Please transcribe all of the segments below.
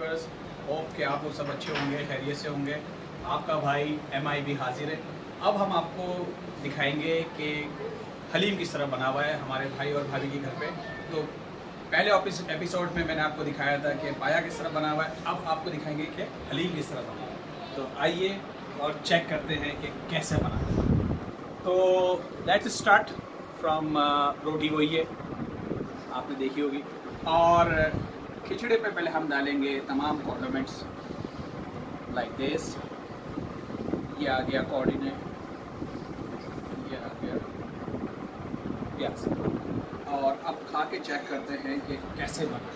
Hope कि आप लोग सब अच्छे होंगे, खैरियत से होंगे। आपका भाई एम आई भी हाजिर है। अब हम आपको दिखाएँगे कि हलीम किस तरह बना हुआ है हमारे भाई और भाभी के घर पे। तो पहले ऑफ़िस एपिसोड में मैंने आपको दिखाया था कि पाया किस तरह बना हुआ है। अब आपको दिखाएँगे कि हलीम किस तरह बना हुआ है। तो आइए और चेक करते हैं कि कैसे बना है। तो लेट्स स्टार्ट फ्रॉम रोटी वही है। आपने देखी होगी। और खिचड़े पे पहले हम डालेंगे तमाम कॉर्डोमेंट्स लाइक दिस ये आ गया कोऑर्डिनेट ये आ गया यस और अब खा के चेक करते हैं कि कैसे बना।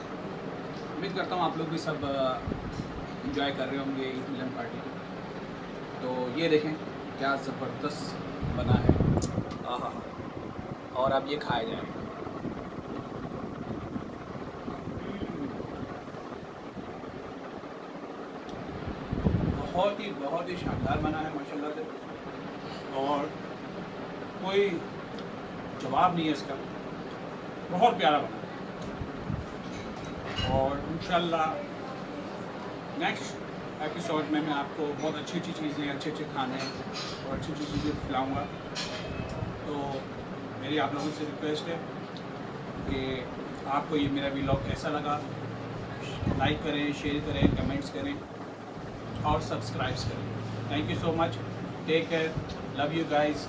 उम्मीद करता हूँ आप लोग भी सब इंजॉय कर रहे होंगे मिलन पार्टी तो ये देखें क्या ज़बरदस्त बना है। आहा। और अब ये खाए जाए। बहुत ही बहुत ही शानदार बना है, माशाल्लाह से। और कोई जवाब नहीं है इसका। बहुत प्यारा बना और इंशाल्लाह नेक्स्ट एपिसोड में मैं आपको बहुत अच्छी अच्छी चीज़ें, अच्छे अच्छे खाने और अच्छी अच्छी चीज़ें खिलाऊँगा। तो मेरी आप लोगों से रिक्वेस्ट है कि आपको ये मेरा वीलॉग कैसा लगा? लाइक करें शेयर करें कमेंट्स करें। और सब्सक्राइब करें। Thank you so much take care love you guys